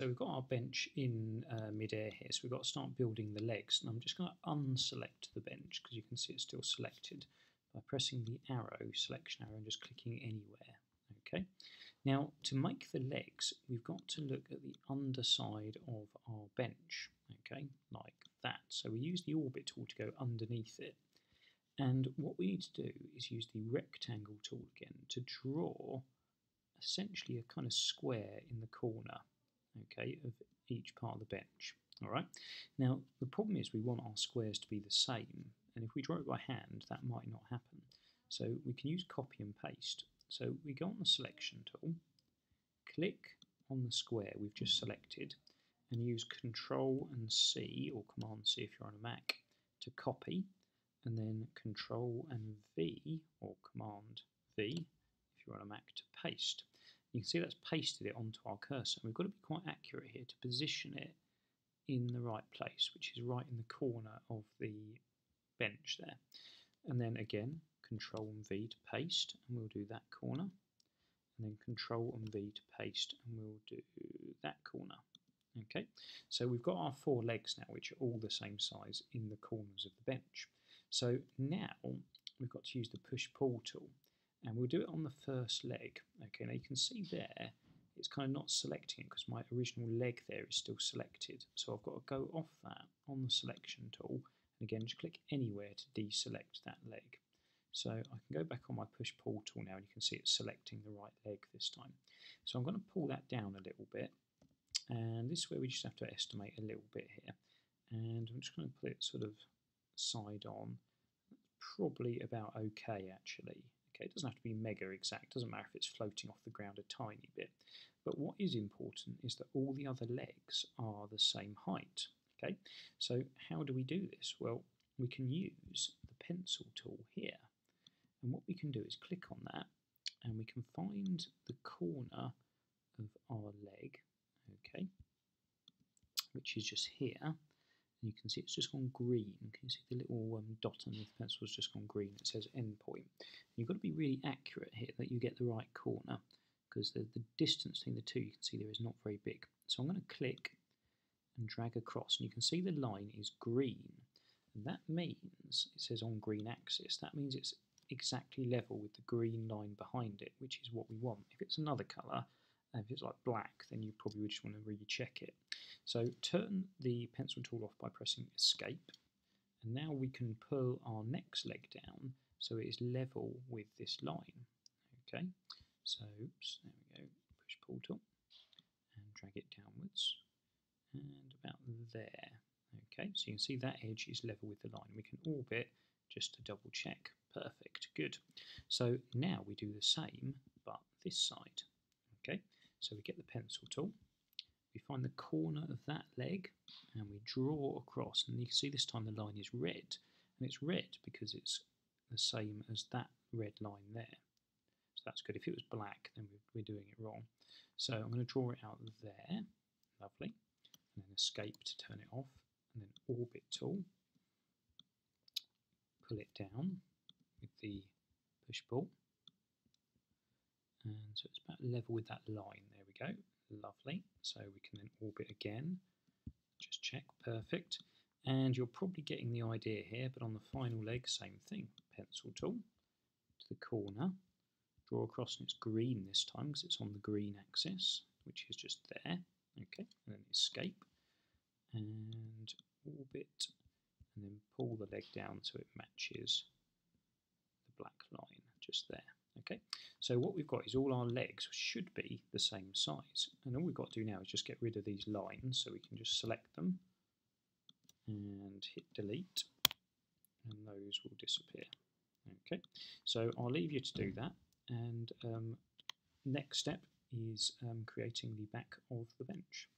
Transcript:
So we've got our bench in uh, mid-air here, so we've got to start building the legs. And I'm just going to unselect the bench because you can see it's still selected by pressing the arrow, selection arrow, and just clicking anywhere. Okay. Now to make the legs, we've got to look at the underside of our bench. Okay, like that. So we use the orbit tool to go underneath it. And what we need to do is use the rectangle tool again to draw essentially a kind of square in the corner okay, of each part of the bench. All right. Now the problem is we want our squares to be the same, and if we draw it by hand, that might not happen. So we can use copy and paste. So we go on the selection tool, click on the square we've just selected, and use Control and C or Command C if you're on a Mac to copy, and then Control and V or Command V if you're on a Mac to paste. You can see that's pasted it onto our cursor. We've got to be quite accurate here to position it in the right place, which is right in the corner of the bench there. And then again, Control and V to paste, and we'll do that corner. And then Control and V to paste, and we'll do that corner. Okay, so we've got our four legs now, which are all the same size in the corners of the bench. So now we've got to use the push-pull tool and we'll do it on the first leg. Okay, now you can see there, it's kind of not selecting it because my original leg there is still selected. So I've got to go off that on the selection tool, and again, just click anywhere to deselect that leg. So I can go back on my push-pull tool now, and you can see it's selecting the right leg this time. So I'm going to pull that down a little bit, and this way we just have to estimate a little bit here. And I'm just going to put it sort of side on, probably about okay actually. Okay, it doesn't have to be mega exact, doesn't matter if it's floating off the ground a tiny bit. But what is important is that all the other legs are the same height. Okay, so how do we do this? Well, we can use the pencil tool here. And what we can do is click on that and we can find the corner of our leg, okay, which is just here you can see it's just gone green. Can you see the little um, dot on the pencil has just gone green? It says endpoint. You've got to be really accurate here that you get the right corner because the, the distance between the two you can see there is not very big. So I'm going to click and drag across and you can see the line is green. And that means, it says on green axis, that means it's exactly level with the green line behind it, which is what we want. If it's another colour, if it's like black, then you probably would just want to recheck it. So turn the pencil tool off by pressing escape. And now we can pull our next leg down so it is level with this line. Okay, so oops, there we go, push pull tool and drag it downwards and about there. Okay, so you can see that edge is level with the line. We can orbit just to double check. Perfect, good. So now we do the same, but this side. Okay, so we get the pencil tool, we find the corner of that leg and we draw across and you can see this time the line is red and it's red because it's the same as that red line there. So that's good. If it was black then we're doing it wrong. So I'm going to draw it out there, lovely, and then escape to turn it off and then orbit tool, pull it down with the push pull so it's about level with that line. There we go. Lovely. So we can then orbit again. Just check. Perfect. And you're probably getting the idea here, but on the final leg, same thing. Pencil tool to the corner. Draw across and it's green this time because it's on the green axis, which is just there. Okay, and then escape and orbit and then pull the leg down so it matches the black line just there. Okay, so what we've got is all our legs should be the same size. And all we've got to do now is just get rid of these lines. So we can just select them and hit delete and those will disappear. Okay, so I'll leave you to do that. And um, next step is um, creating the back of the bench.